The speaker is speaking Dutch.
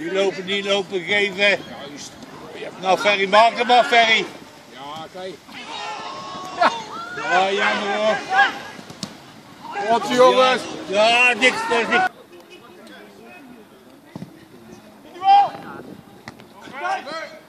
Die lopen, die lopen geven. Juist. Nou Ferry, maak hem maar Ferry. Ja, oké. Ja, jammer hoor. Wat jongens? Ja, niks, dat is niks. Individual!